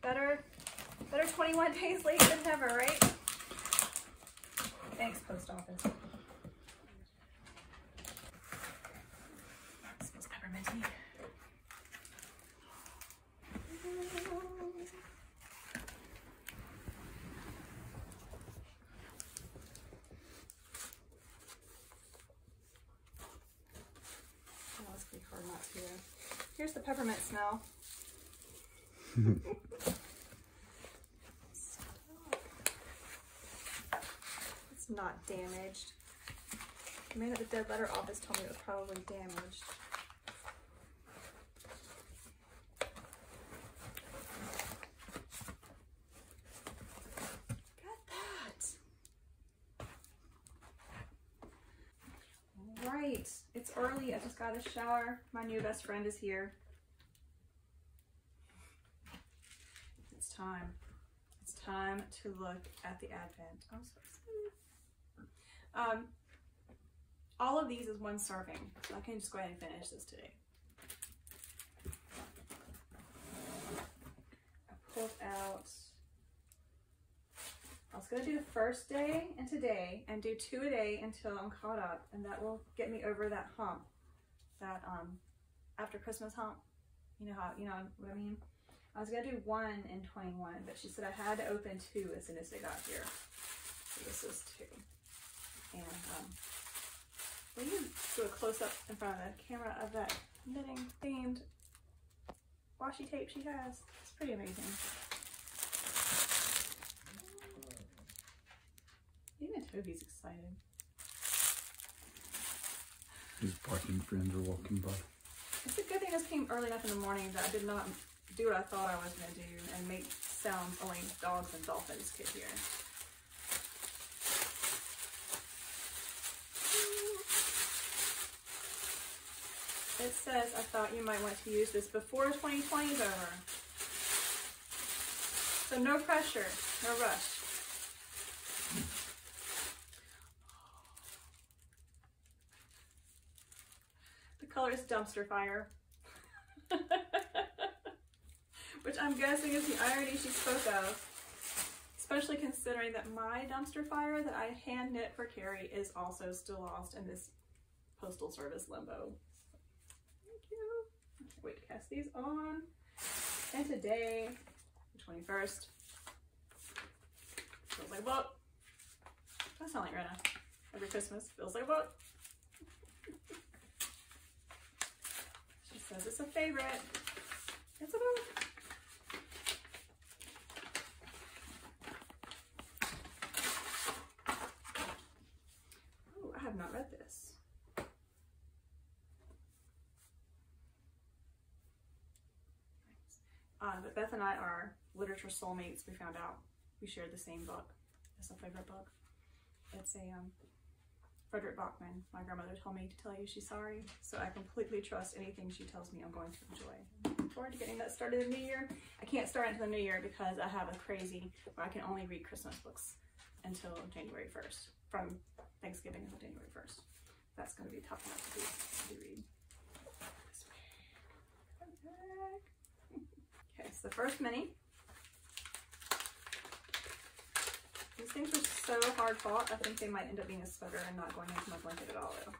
Better, better 21 days late than never, right? Thanks, post office. smells pepperminty. Oh, it's gonna be hard not to. Here's the peppermint smell. it's not damaged. The man at the dead letter office told me it was probably damaged. Got that. Right, it's early. I just got a shower. My new best friend is here. It's time. It's time to look at the advent. I'm so excited. Um, all of these is one serving, so I can just go ahead and finish this today. I pulled out. I was gonna do the first day and today, and do two a day until I'm caught up, and that will get me over that hump, that um, after Christmas hump. You know how you know what I mean. I was gonna do one in 21, but she said I had to open two as soon as they got here. So this is two. And um, we can do a close up in front of the camera of that knitting themed washi tape she has. It's pretty amazing. Even Toby's excited. His barking friends are walking by. It's a good thing this came early enough in the morning that I did not do what I thought I was going to do and make sounds only dogs and dolphins could hear. It says, I thought you might want to use this before 2020 is over. So no pressure, no rush. The color is dumpster fire. Which I'm guessing is the irony she spoke of. Especially considering that my dumpster fire that I hand knit for Carrie is also still lost in this postal service limbo. Thank you. Can't wait to cast these on. And today, the 21st, feels like a boat. That sound like Rena. Every Christmas feels like a boat. Says it's a favorite. It's a book. Oh, I have not read this. Uh, but Beth and I are literature soulmates. We found out we shared the same book. It's a favorite book. It's a um, Fredrik Backman. My grandmother told me to tell you she's sorry, so I completely trust anything she tells me I'm going to enjoy. Looking forward to getting that started in the new year. I can't start until the new year because I have a crazy where I can only read Christmas books until January 1st, from Thanksgiving until January 1st. That's going to be tough enough to, do, to read. Okay, so the first mini. These things are so hard fought, I think they might end up being a sweater and not going into my blanket at all though.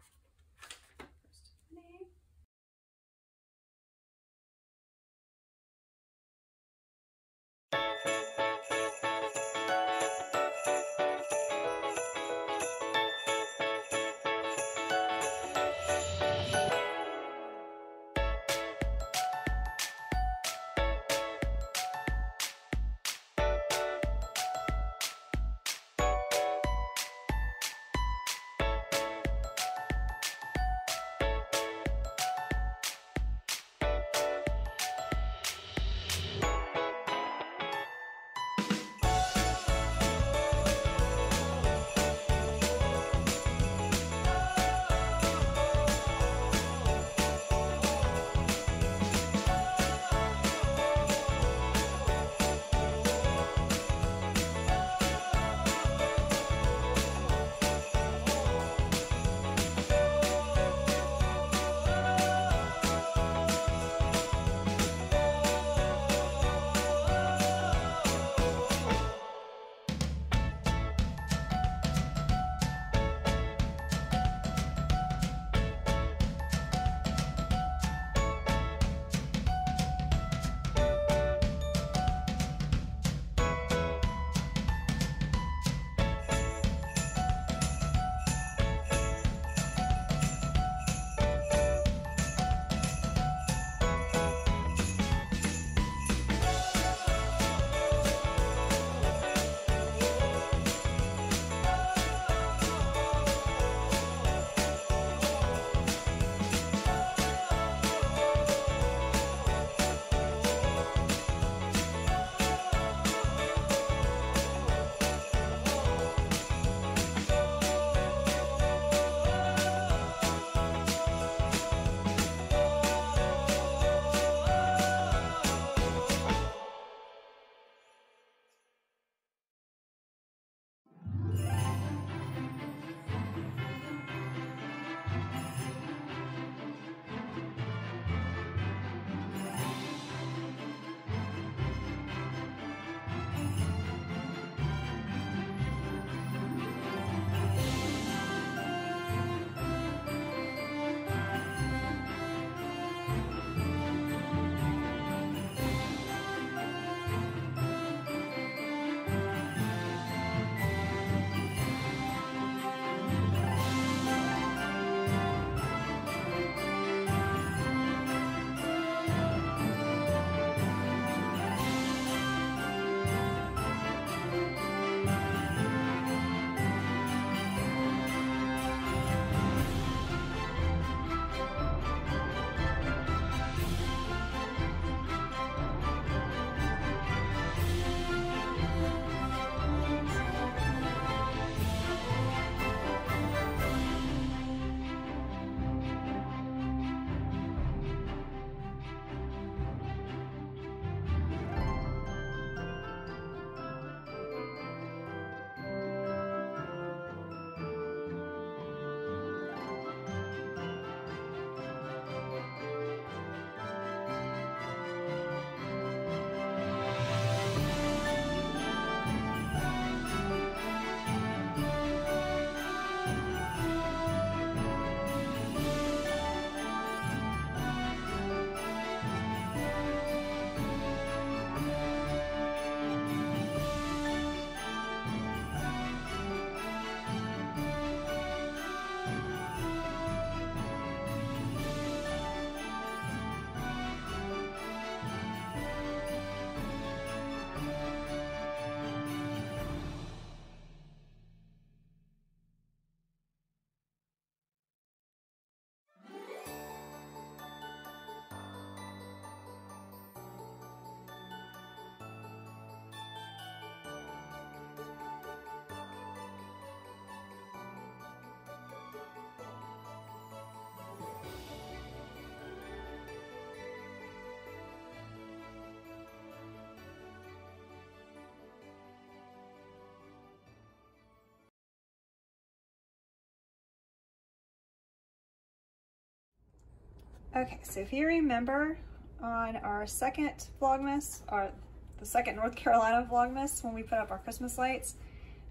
Okay, so if you remember on our second Vlogmas, or the second North Carolina Vlogmas, when we put up our Christmas lights,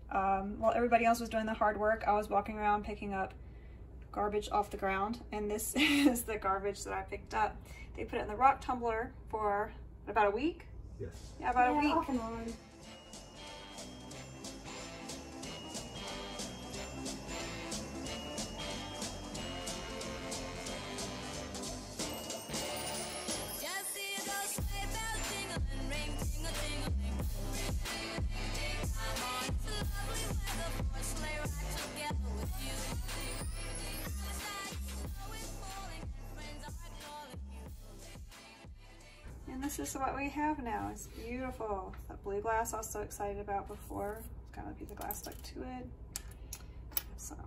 um, while everybody else was doing the hard work, I was walking around picking up garbage off the ground, and this is the garbage that I picked up. They put it in the rock tumbler for about a week. Yes. Yeah, about yeah, a week. And this is what we have now. It's beautiful. That blue glass I was so excited about before. It's got a piece of glass stuck to it. Some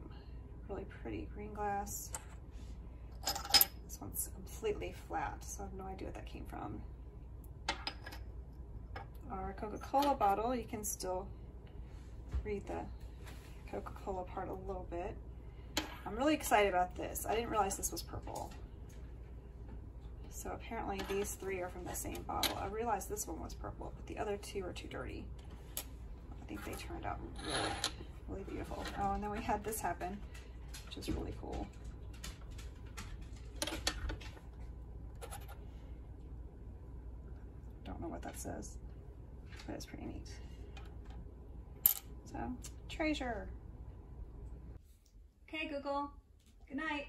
really pretty green glass. This one's completely flat, so I have no idea what that came from. Our Coca-Cola bottle, you can still read the Coca-Cola part a little bit. I'm really excited about this. I didn't realize this was purple. So apparently these three are from the same bottle. I realized this one was purple, but the other two are too dirty. I think they turned out really, really beautiful. Oh, and then we had this happen, which is really cool. Don't know what that says, but it's pretty neat. So, treasure. Okay, Google. Good night.